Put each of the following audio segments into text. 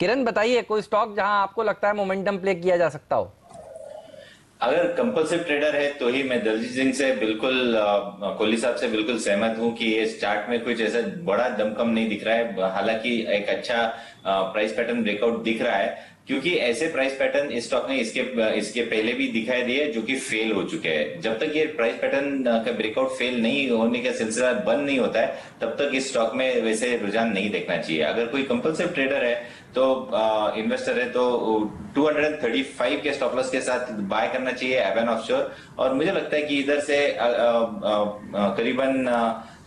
किरण, बताइए, कोई स्टॉक जहाँ आपको लगता है मोमेंटम प्ले किया जा सकता हो? अगर कंपल्सिव ट्रेडर है तो ही मैं दलजीत सिंह से बिल्कुल कोहली साहब से बिल्कुल सहमत हूँ कि ये चार्ट में कुछ ऐसा बड़ा दमकम नहीं दिख रहा है। हालाँकि एक अच्छा प्राइस पैटर्न ब्रेकआउट दिख रहा है। क्योंकि ऐसे प्राइस पैटर्न इस स्टॉक ने इसके इसके पहले भी दिखाई दिए जो कि फेल हो चुके हैं। जब तक ये प्राइस पैटर्न का ब्रेकआउट फेल नहीं होने का सिलसिला बंद नहीं होता है तब तक इस स्टॉक में वैसे रुझान नहीं देखना चाहिए। अगर कोई कंपल्सिव ट्रेडर है तो आ, इन्वेस्टर है तो 235 के स्टॉप लॉस के साथ बाय करना चाहिए एवन ऑफशोर और मुझे लगता है कि इधर से करीबन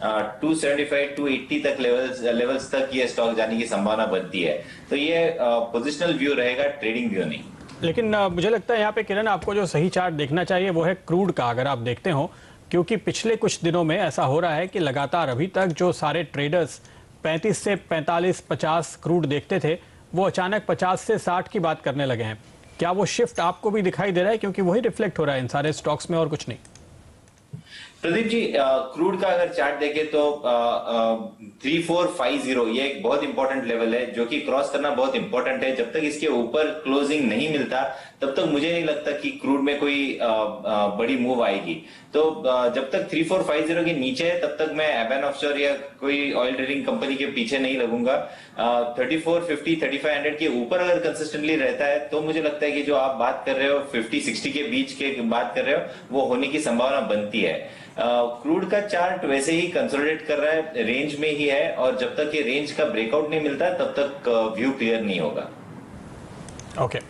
two seventy five, two eighty तक लेवल्स लेवल्स तक ये स्टॉक जाने की संभावना बनती है। तो ये पोजिशनल व्यू रहेगा ट्रेडिंग व्यू नहीं। लेकिन मुझे लगता है यहाँ पे किरण, आपको जो सही चार्ट देखना चाहिए वो है क्रूड का, अगर आप देखते हो। क्योंकि पिछले कुछ दिनों में ऐसा हो रहा है कि लगातार अभी तक जो सारे ट्रेडर्स 35 से 45 50 क्रूड देखते थे, वो अचानक 50 से 60 की बात करने लगे हैं। क्या वो शिफ्ट आपको भी दिखाई दे रहा है? क्योंकि वही रिफ्लेक्ट हो रहा है इन सारे स्टॉक्स में और कुछ नहीं। प्रदीप जी क्रूड का अगर चार्ट देखें तो थ्री फोर फाइव ज़ीरो ये एक बहुत इंपॉर्टेंट लेवल है जो कि क्रॉस करना बहुत इंपॉर्टेंट है। जब तक इसके ऊपर क्लोजिंग नहीं मिलता तब तक मुझे नहीं लगता कि क्रूड में कोई आ, आ, बड़ी मूव आएगी। तो आ, जब तक थ्री फोर फाइव ज़ीरो के नीचे है तब तक मैं एबेन ऑफशोर या कोई ऑयल ट्रेडिंग कंपनी के पीछे नहीं लगूँगा। Thirty four fifty thirty five hundred के ऊपर अगर कंसिस्टेंटली रहता है तो मुझे लगता है कि जो आप बात कर रहे हो फिफ्टी सिक्सटी के बीच के बात कर रहे हो वो होने की संभावना बनती है। क्रूड का चार्ट वैसे ही कंसोलिडेट कर रहा है रेंज में ही है और जब तक ये रेंज का ब्रेकआउट नहीं मिलता तब तक व्यू क्लियर नहीं होगा ओके okay.